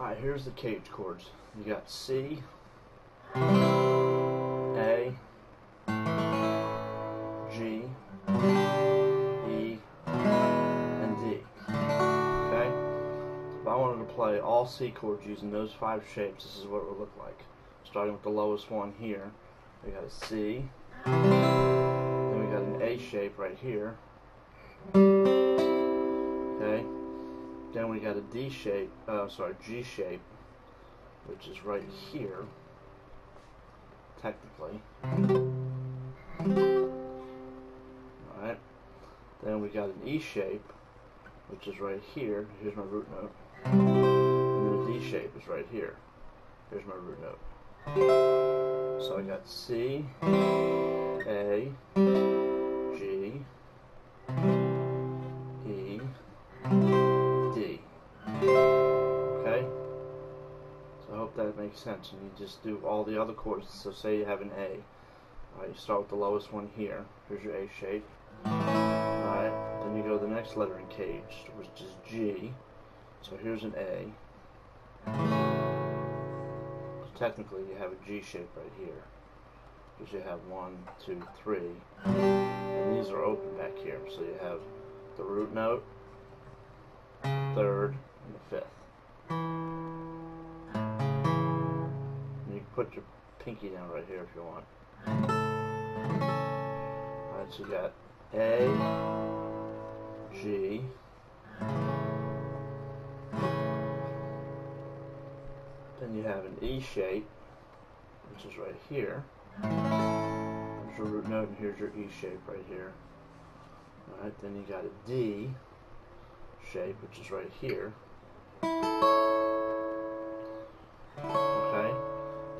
Alright, here's the CAGED chords. You got C, A, G, E, and D. Okay? If I wanted to play all C chords using those five shapes, this is what it would look like. Starting with the lowest one here, we got a C, then we got an A shape right here. Okay? Then we got a D shape, uh, sorry, G shape, which is right here, technically. Alright. Then we got an E shape, which is right here. Here's my root note. And the D shape is right here. Here's my root note. So I got C, A, hope that makes sense. And you just do all the other chords. So say you have an A. Alright, you start with the lowest one here. Here's your A shape. Alright, then you go to the next letter in CAGED, which is G. So here's an A. So technically you have a G shape right here. Because you have one, two, three. And these are open back here. So you have the root note, third, and the fifth. Put your pinky down right here if you want. Alright, so you got A, G, then you have an E shape, which is right here. There's your root note, and here's your E shape right here. Alright, then you got a D shape, which is right here.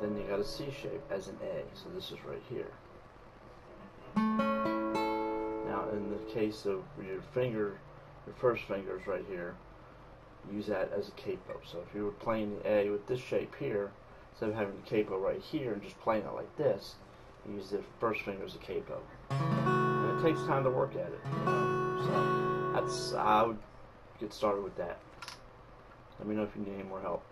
Then you got a C shape as an A, so this is right here. Now, in the case of your finger, your first finger is right here, use that as a capo. So if you were playing the A with this shape here, instead of having the capo right here and just playing it like this, use the first finger as a capo. And it takes time to work at it, you know. So that's I would get started with that. Let me know if you need any more help.